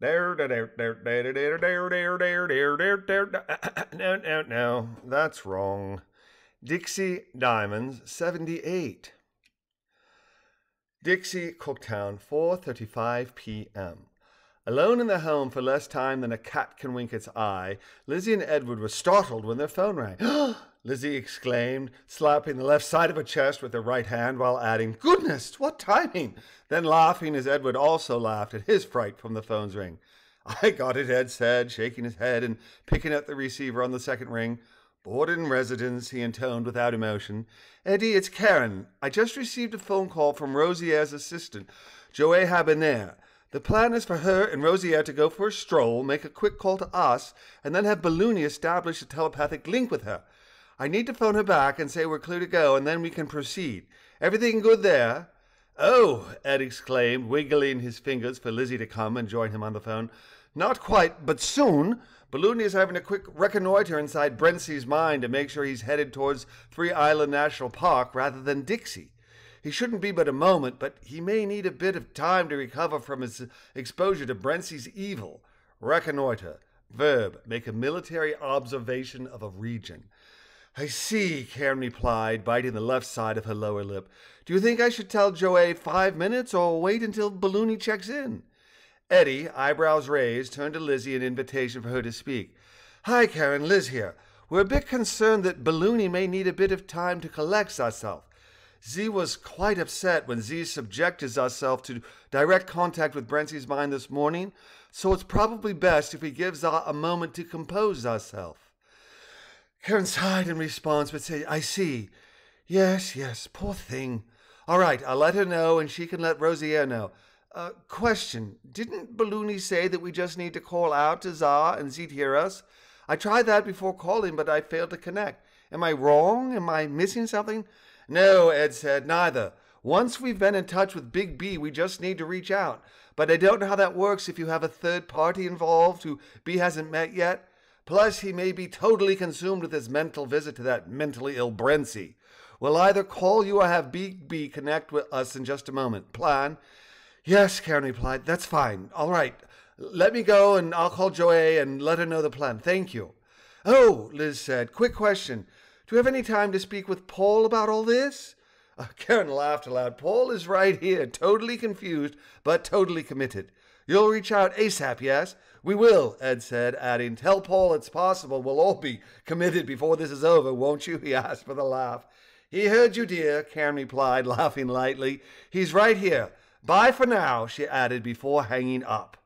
There, there, there, there, there, there, there, there, there, there. No, no, no, that's wrong. Dixie Diamonds, 78. Dixie, Cooktown, 4:35 p.m. Alone in the home for less time than a cat can wink its eye, Lizzie and Edward were startled when their phone rang. Lizzie exclaimed, slapping the left side of her chest with her right hand while adding, Goodness, what timing! Then laughing as Edward also laughed at his fright from the phone's ring. I got it, Ed said, shaking his head and picking up the receiver on the second ring. Borden residence, he intoned without emotion. Eddie, it's Karen. I just received a phone call from Rozier's assistant, Joey Habener. The plan is for her and Rosier to go for a stroll, make a quick call to us, and then have Balloony establish a telepathic link with her. I need to phone her back and say we're clear to go, and then we can proceed. Everything good there? Oh, Ed exclaimed, wiggling his fingers for Lizzie to come and join him on the phone. Not quite, but soon. Balloony is having a quick reconnoiter inside Brentzy's mind to make sure he's headed towards Three Island National Park rather than Dixie. He shouldn't be but a moment, but he may need a bit of time to recover from his exposure to Brentzy's evil. Reconnoiter. Verb. Make a military observation of a region. I see, Karen replied, biting the left side of her lower lip. Do you think I should tell Joey five minutes or wait until Balloony checks in? Eddie, eyebrows raised, turned to Lizzie an invitation for her to speak. Hi, Karen, Liz here. We're a bit concerned that Balloony may need a bit of time to collect herself. Z was quite upset when Z subjected herself to direct contact with Brentzy's mind this morning, so it's probably best if he gives her a moment to compose herself. Karen sighed in response, but said, I see. Yes, yes, poor thing. All right, I'll let her know, and she can let Rozier know. Uh, question Didn't Balloony say that we just need to call out to Za and Z'd hear us? I tried that before calling, but I failed to connect. Am I wrong? Am I missing something? No, Ed said, neither. Once we've been in touch with Big B, we just need to reach out. But I don't know how that works if you have a third party involved who B hasn't met yet. Plus, he may be totally consumed with his mental visit to that mentally ill Brentzy. We'll either call you or have Big B connect with us in just a moment. Plan? Yes, Karen replied. That's fine. All right. Let me go and I'll call Joey and let her know the plan. Thank you. Oh, Liz said. Quick question. Do you have any time to speak with Paul about all this? Uh, Karen laughed aloud. Paul is right here, totally confused, but totally committed. You'll reach out ASAP, yes? We will, Ed said, adding, Tell Paul it's possible we'll all be committed before this is over, won't you? He asked with a laugh. He heard you, dear, Karen replied, laughing lightly. He's right here. Bye for now, she added before hanging up.